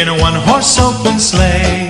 in a one horse open sleigh.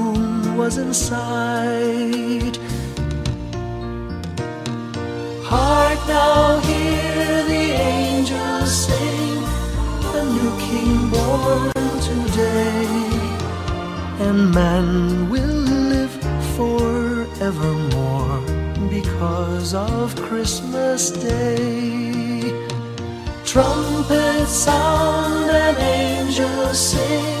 was in sight. Hark now, hear the angels sing, a new king born today and man will live forevermore because of Christmas Day. Trumpets sound and angels sing,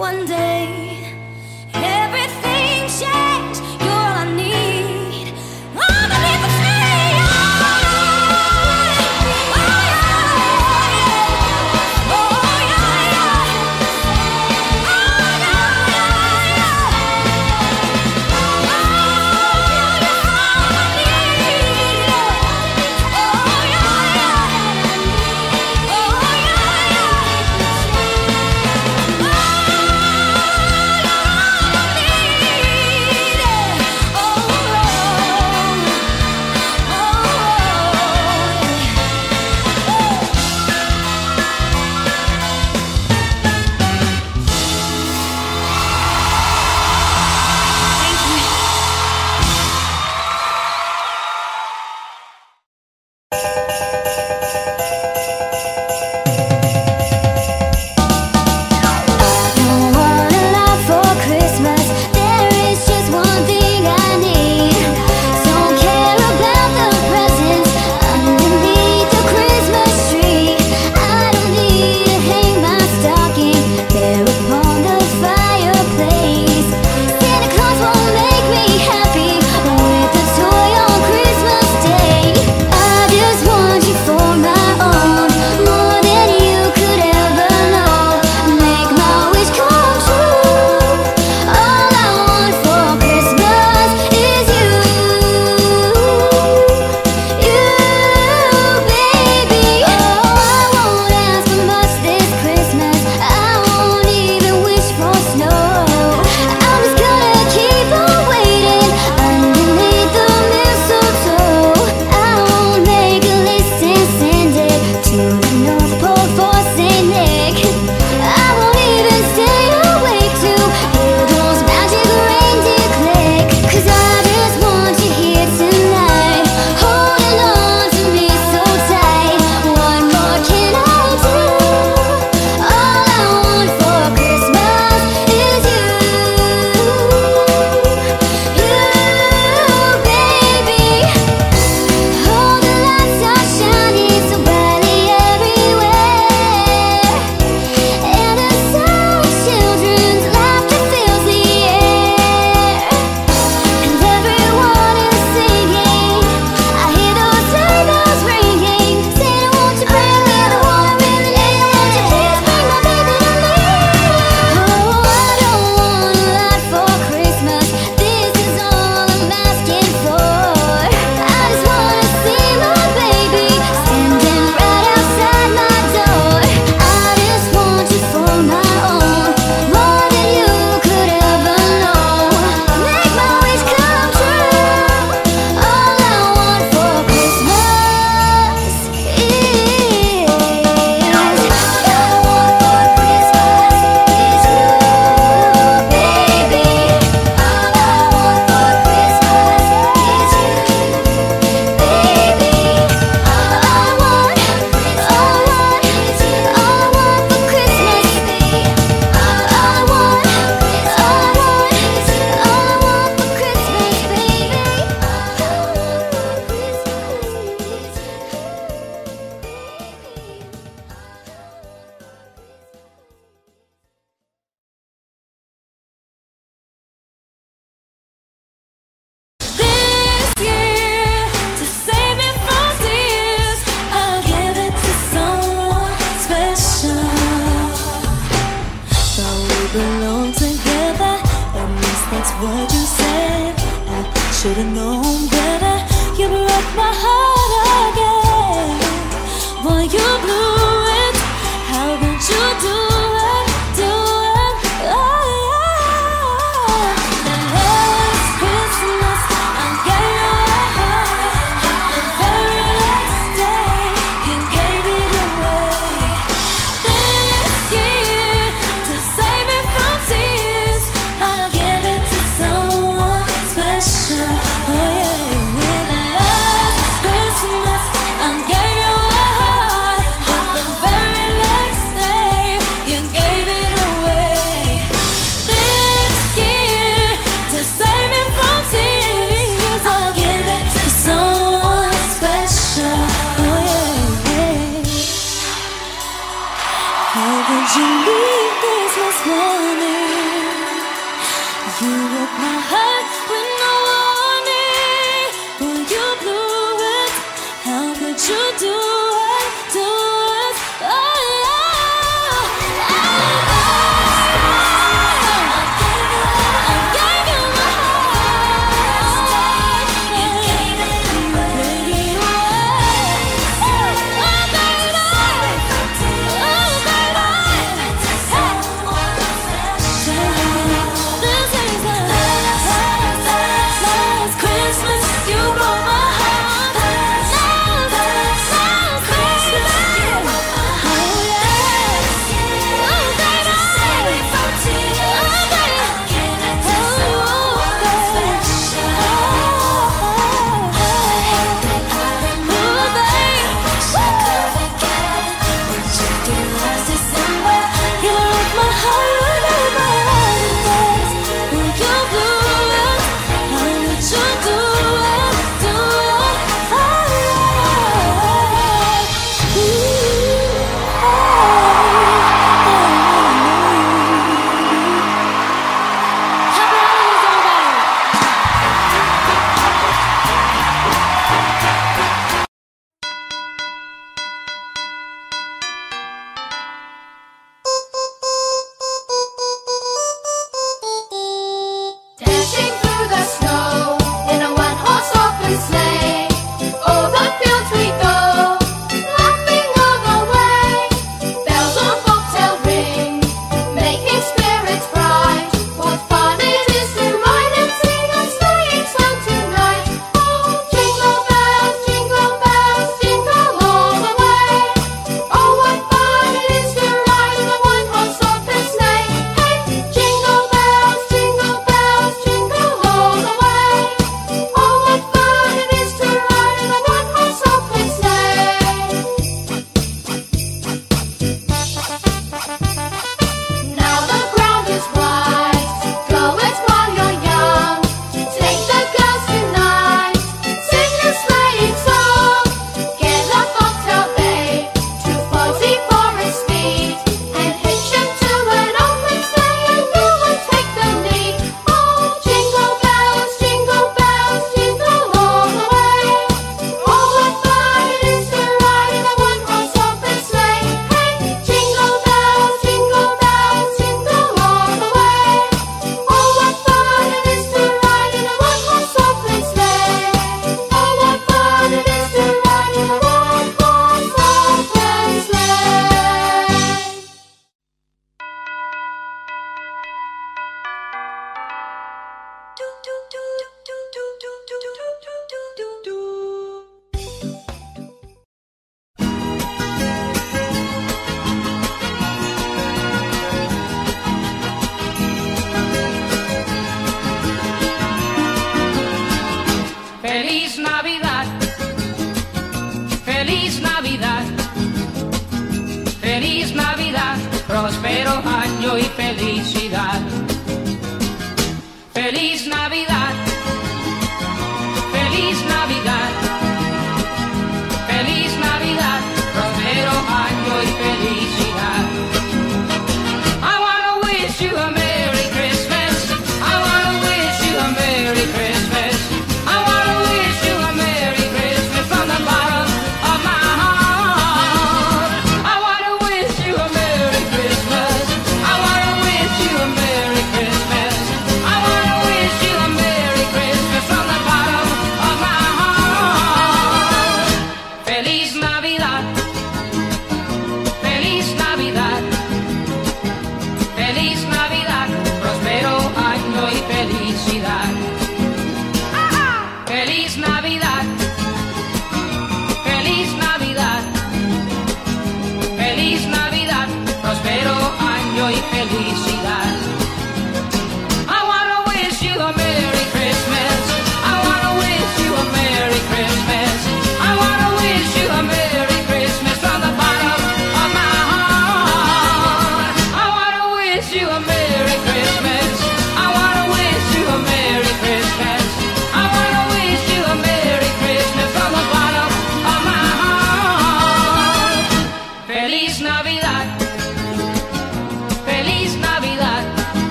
one day.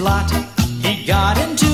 Lot. He got into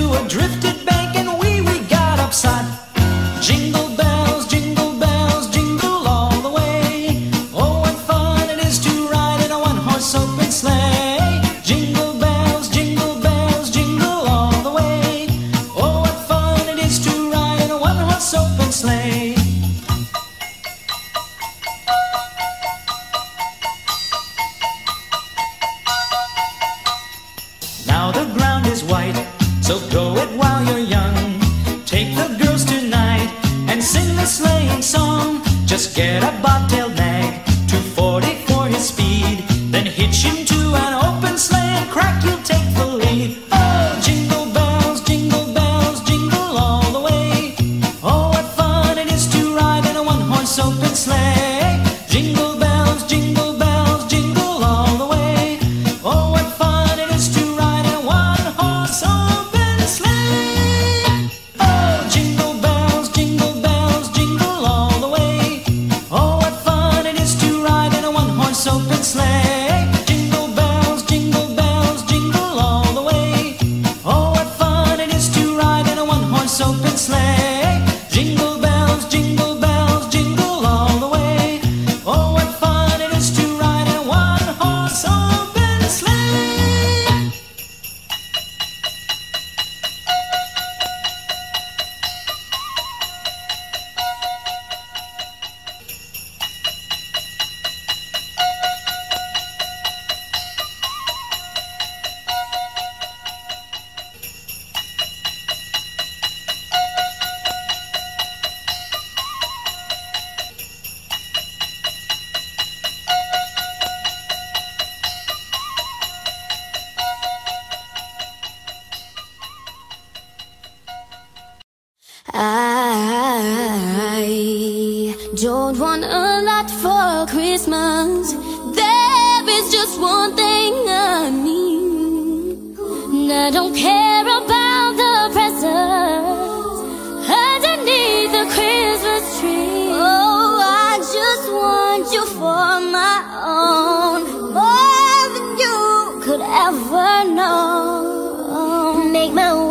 want you for my own, more than you could ever know. Make my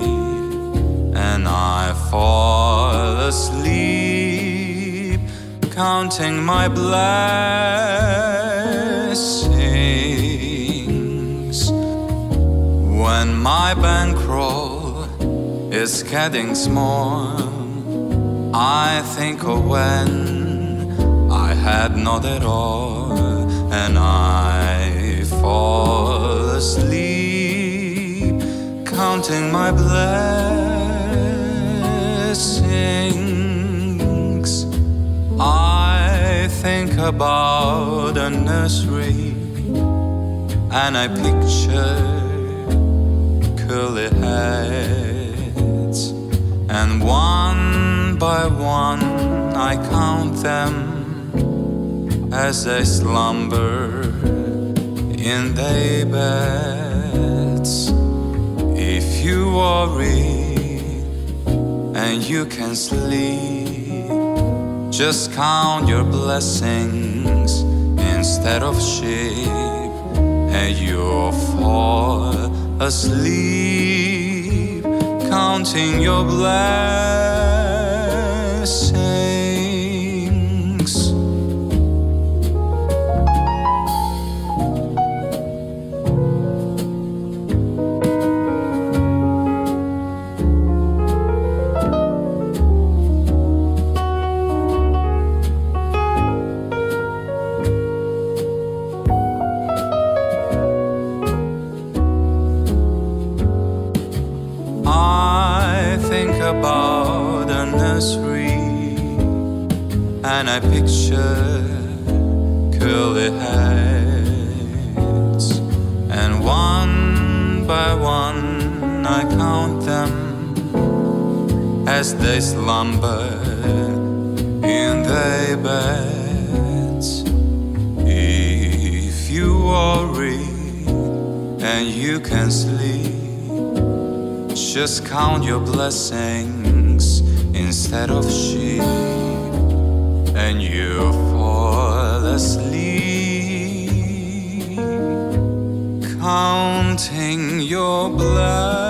and I fall asleep counting my blessings. When my bankroll is getting small I think of when I had not at all and I fall asleep counting my blessings. I think about a nursery and I picture curly heads. And one by one I count them as they slumber in their bed you worry and you can sleep, just count your blessings instead of sheep, and you'll fall asleep counting your blessings. And I picture curly heads, and one by one I count them as they slumber in their beds. If you worry and you can sleep. Just count your blessings instead of sheep, and you fall asleep, counting your blessings.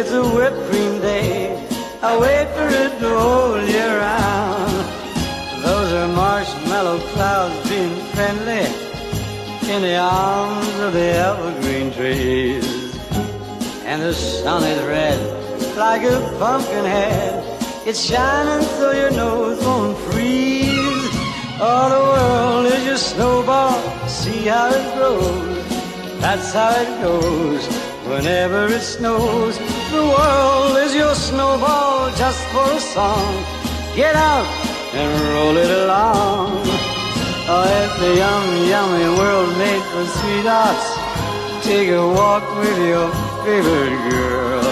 It's a whipped cream day. I wait for it whole year round. Those are marshmallow clouds being friendly in the arms of the evergreen trees. And the sun is red like a pumpkin head. It's shining so your nose won't freeze. All the world is your snowball. See how it grows. That's how it goes. Whenever it snows, the world is your snowball just for a song. Get out and roll it along. Oh, it's a yummy, yummy world made for sweethearts. Take a walk with your favorite girl.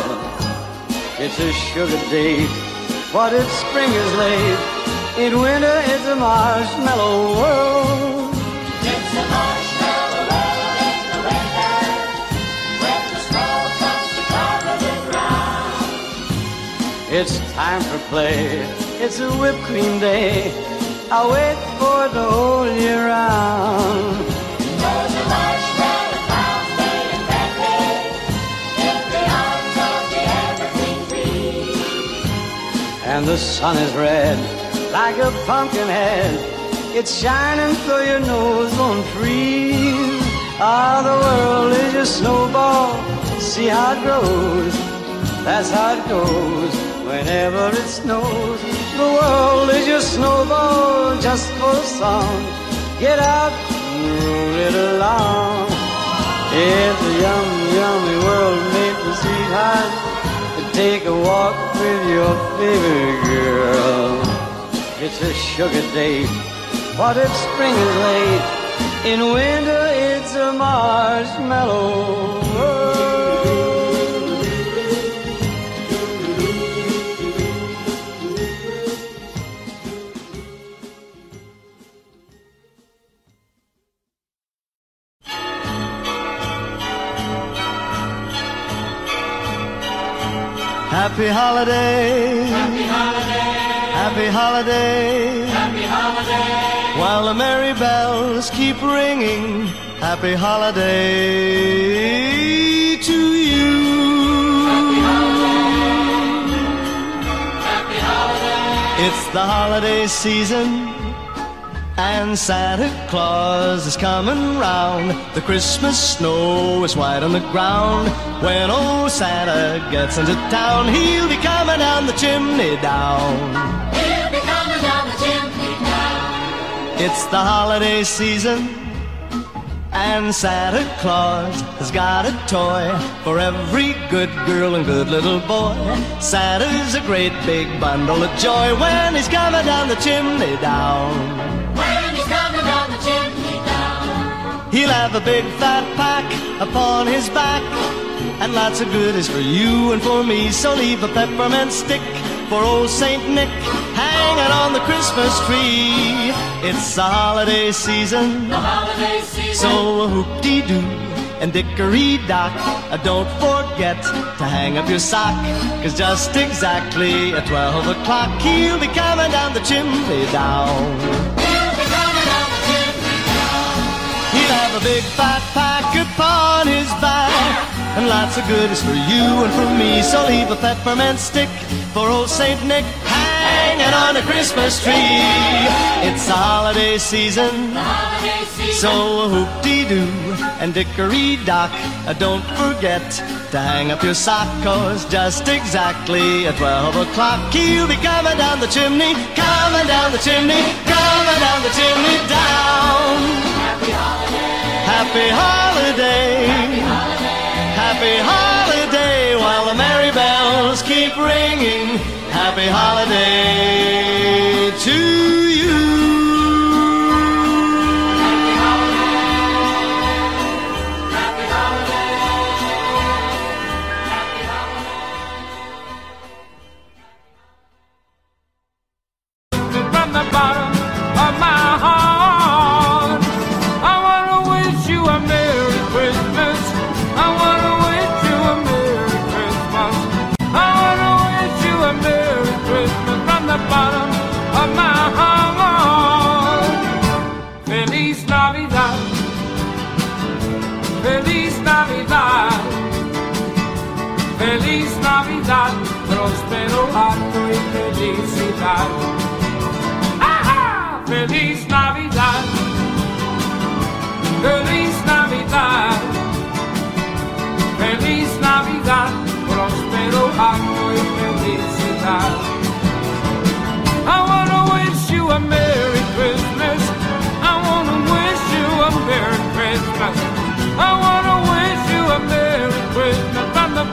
It's a sugar date. but if spring is late? In winter, it's a marshmallow world. It's a marshmallow It's time for play. It's a whipped cream day. I wait for the whole year round. And the sun is red like a pumpkin head. It's shining so your nose won't freeze. Ah, the world is your snowball. See how it grows. That's how it goes. Whenever it snows, the world is your snowball just for a song. Get out and roll it along. It's a yummy, yummy world made for sweethearts to take a walk with your favorite girl. It's a sugar date. What if spring is late? In winter, it's a marshmallow world. Happy holiday. Happy holiday. Happy holiday. Happy. While the merry bells keep ringing. Happy holiday to you. Happy holiday. Happy holiday. It's the holiday season. And Santa Claus is coming round. The Christmas snow is white on the ground. When old Santa gets into town, he'll be coming down the chimney down. He'll be coming down the chimney now. It's the holiday season. And Santa Claus has got a toy for every good girl and good little boy. Santa's a great big bundle of joy when he's coming down the chimney down. He'll have a big fat pack upon his back and lots of goodies for you and for me. So leave a peppermint stick for old Saint Nick hanging on the Christmas tree. It's the holiday season, The holiday season. so hoop-dee-doo and dickory-dock. Uh, don't forget to hang up your sock, cause just exactly at 12 o'clock he'll be coming down the chimney down. A big fat pack upon his back and lots of goodies for you and for me. So leave a peppermint stick for old Saint Nick hanging on a Christmas tree. It's holiday season, holiday season. so hoop-dee-doo and dickory-dock. Uh, don't forget to hang up your sock, cause just exactly at 12 o'clock he'll be coming down the chimney, coming down the chimney, coming down the chimney down. Happy holiday. Happy holiday. Happy holiday while the merry bells keep ringing. Happy holiday to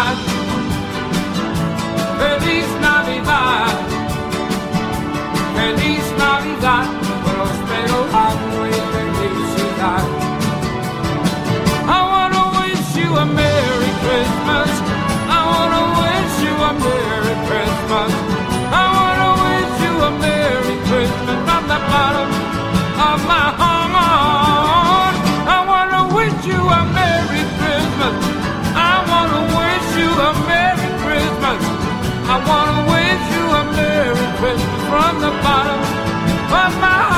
Navidad. Feliz Navidad. Feliz Navidad. Próspero año y felicidad. I wanna wish you a Merry Christmas. I wanna wish you a Merry Christmas. I wanna wish you a Merry Christmas from the bottom from the bottom of my